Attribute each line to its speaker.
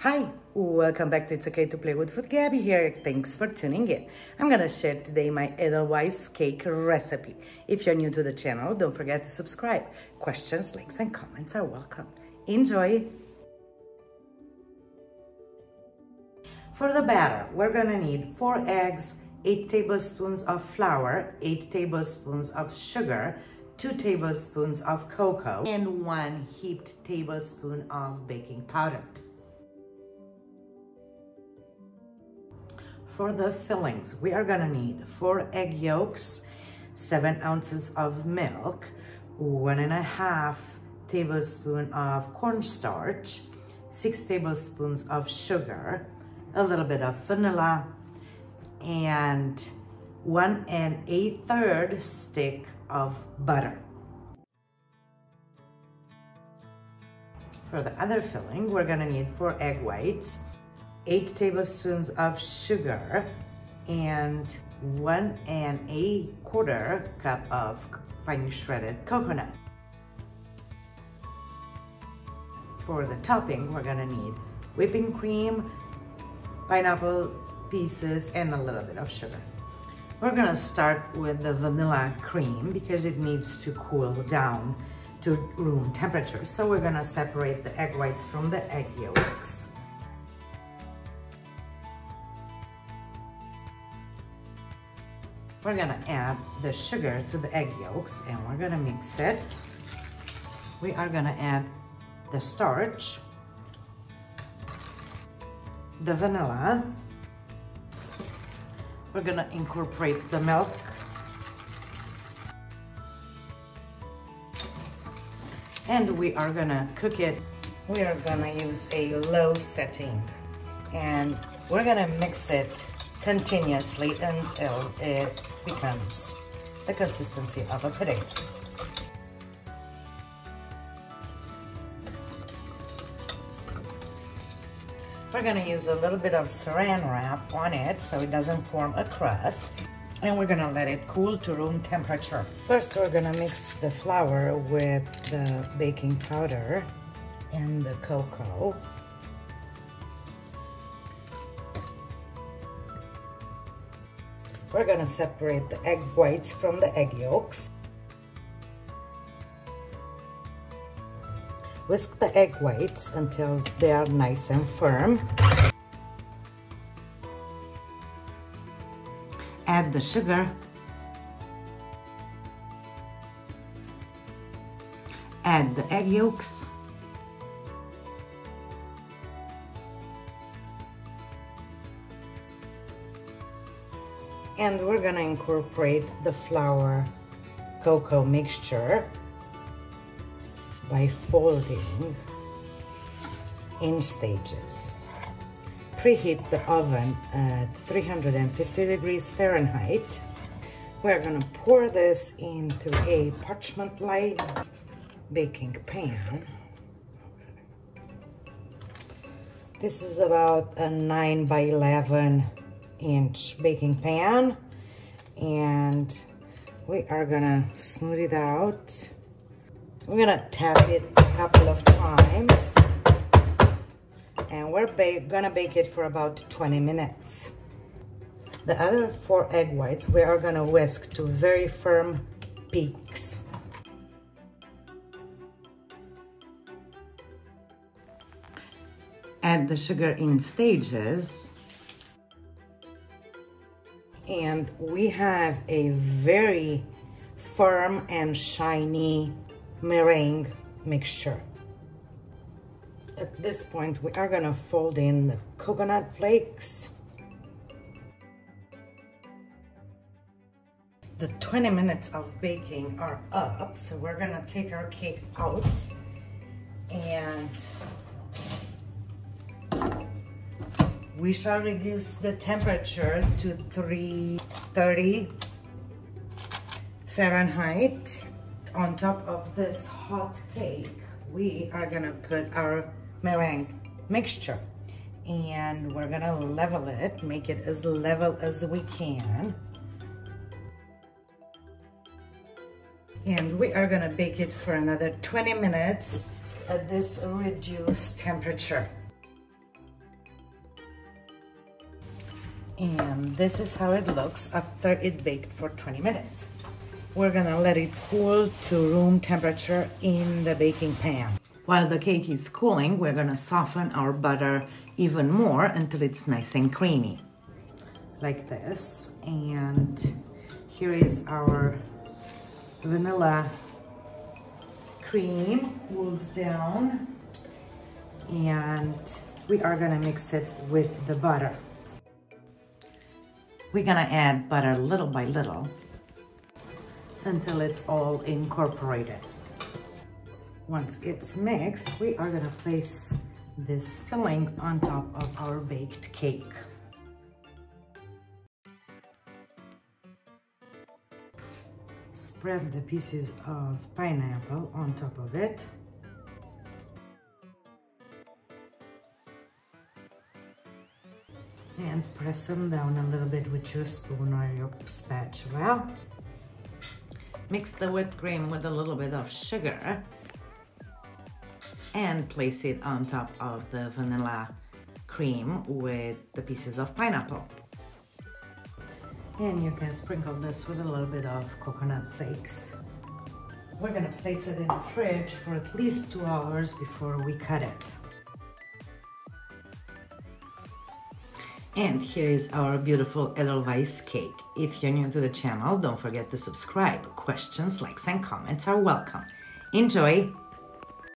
Speaker 1: Hi, welcome back to It's Okay to Play with Food. Gabby here. Thanks for tuning in. I'm gonna share today my Edelweiss cake recipe. If you're new to the channel, don't forget to subscribe. Questions, links, and comments are welcome. Enjoy! For the batter, we're gonna need four eggs, eight tablespoons of flour, eight tablespoons of sugar, two tablespoons of cocoa, and one heaped tablespoon of baking powder. For the fillings, we are gonna need four egg yolks, seven ounces of milk, one and a half tablespoon of cornstarch, six tablespoons of sugar, a little bit of vanilla, and one and a third stick of butter. For the other filling, we're gonna need four egg whites, eight tablespoons of sugar and one and a quarter cup of finely shredded coconut. For the topping, we're gonna need whipping cream, pineapple pieces, and a little bit of sugar. We're gonna start with the vanilla cream because it needs to cool down to room temperature. So we're gonna separate the egg whites from the egg yolks. We're gonna add the sugar to the egg yolks and we're gonna mix it. We are gonna add the starch, the vanilla. We're gonna incorporate the milk. And we are gonna cook it. We are gonna use a low setting and we're gonna mix it continuously until it becomes the consistency of a pudding. We're gonna use a little bit of saran wrap on it so it doesn't form a crust. And we're gonna let it cool to room temperature. First, we're gonna mix the flour with the baking powder and the cocoa. We're gonna separate the egg whites from the egg yolks. Whisk the egg whites until they are nice and firm. Add the sugar. Add the egg yolks. And we're gonna incorporate the flour cocoa mixture by folding in stages. Preheat the oven at 350 degrees Fahrenheit. We're gonna pour this into a parchment-lined baking pan. This is about a 9 by 11 inch baking pan and we are gonna smooth it out. We're gonna tap it a couple of times and we're ba gonna bake it for about 20 minutes. The other four egg whites we are gonna whisk to very firm peaks. Add the sugar in stages and we have a very firm and shiny meringue mixture. At this point, we are gonna fold in the coconut flakes. The 20 minutes of baking are up, so we're gonna take our cake out and we shall reduce the temperature to 330 Fahrenheit. On top of this hot cake, we are gonna put our meringue mixture and we're gonna level it, make it as level as we can. And we are gonna bake it for another 20 minutes at this reduced temperature. And this is how it looks after it baked for 20 minutes. We're gonna let it cool to room temperature in the baking pan. While the cake is cooling, we're gonna soften our butter even more until it's nice and creamy. Like this. And here is our vanilla cream cooled down. And we are gonna mix it with the butter. We're gonna add butter little by little until it's all incorporated. Once it's mixed, we are gonna place this filling on top of our baked cake. Spread the pieces of pineapple on top of it. And press them down a little bit with your spoon or your spatula. Mix the whipped cream with a little bit of sugar and place it on top of the vanilla cream with the pieces of pineapple. And you can sprinkle this with a little bit of coconut flakes. We're gonna place it in the fridge for at least two hours before we cut it. And here is our beautiful Edelweiss cake. If you're new to the channel, don't forget to subscribe. Questions, likes, and comments are welcome. Enjoy!